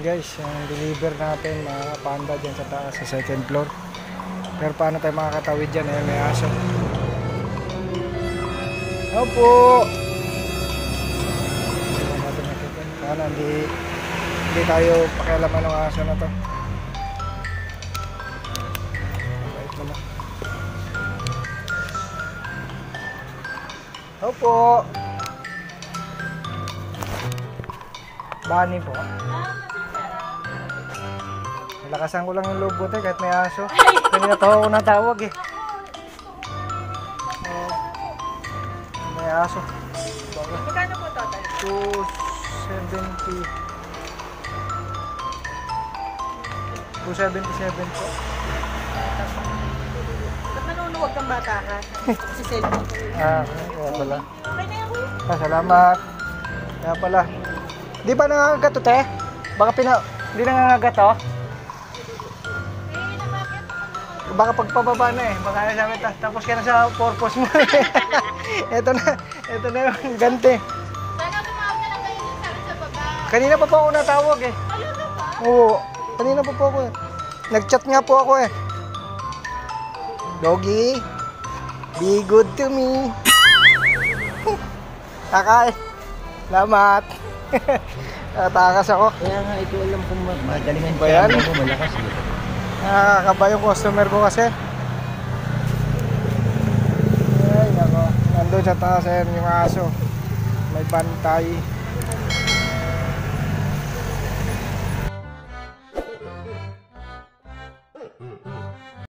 guys, yung deliver natin mga panda dyan sa taas, sa second floor. Pero paano tayo makakatawid dyan? Ayan, may aso. Opo! Natin. Sana hindi, hindi tayo pakialaman ng aso na to. Bait naman. Opo! Bani po. Nalakasan ko lang yung loob tayo kahit may aso. Kanina pa ako natawag eh. Oh, may aso. Magkano po total? 270. 277 po. Ba't manunuwag kang bata ka? Si cellphone. Ah, kaya pala. Okay na kuya. Ah, salamat. Kaya pala. Di ba nangangagat to, te? Baka pina... Hindi nangangagat to? Baka pagpababa na eh. Baka na sabi, "Ta- tapos ka na sa purpose mo. ito na. Ito na yung gante. Sana tumawag na lang kayo sa baba. Kanina pa po ako natawag eh. Ayun na ba? Oo. Kanina pa po ako eh. Nag-chat nga po ako eh. Doggy, be good to me. Kakain. Salamat. Natakas ako. Kaya nga, ito alam kung ma- magaling ang Ba yan? tiyan mo, malakas eh. Nakakaba yung customer ko kasi. Ay, nako. Nandun sa taas ayan yung aso. May pantay.